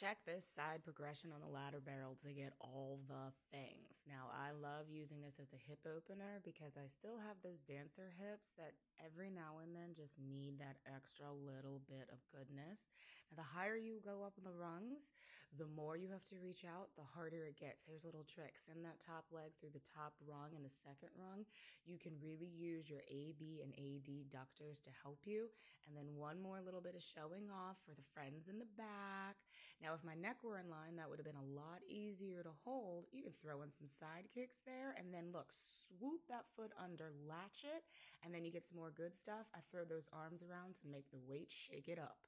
Check this side progression on the ladder barrel to get all the things. Now, I love using this as a hip opener because I still have those dancer hips that every now and then just need that extra little bit of goodness. Now, the higher you go up in the rungs, the more you have to reach out, the harder it gets. Here's a little trick. Send that top leg through the top rung and the second rung. You can really use your AB and AD ductors to help you. And then one more little bit of showing off for the friends in the back. Now, if my neck were in line, that would have been a lot easier to hold. You can throw in some side kicks there and then look, swoop that foot under, latch it, and then you get some more good stuff. I throw those arms around to make the weight shake it up.